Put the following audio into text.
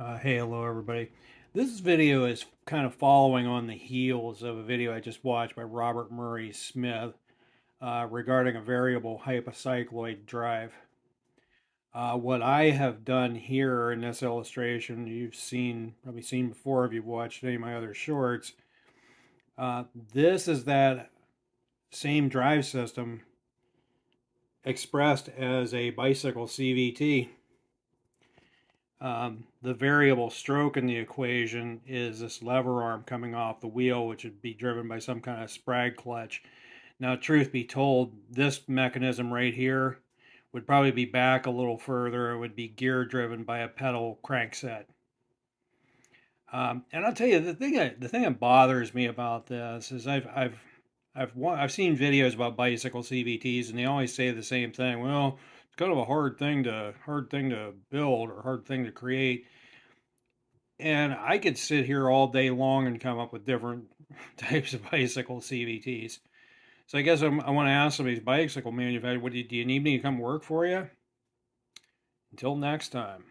Uh, hey, hello everybody. This video is kind of following on the heels of a video I just watched by Robert Murray Smith uh, regarding a variable hypocycloid drive. Uh, what I have done here in this illustration, you've seen, probably seen before if you've watched any of my other shorts. Uh, this is that same drive system expressed as a bicycle CVT. Um, the variable stroke in the equation is this lever arm coming off the wheel, which would be driven by some kind of sprag clutch. Now, truth be told, this mechanism right here would probably be back a little further. It would be gear driven by a pedal crankset. Um, and I'll tell you the thing. That, the thing that bothers me about this is I've I've I've I've seen videos about bicycle CVTs, and they always say the same thing. Well, kind of a hard thing to hard thing to build or hard thing to create. And I could sit here all day long and come up with different types of bicycle CVTs. So I guess I'm, i want to ask some of these bicycle manufacturers, what do you, do you need me to come work for you? Until next time.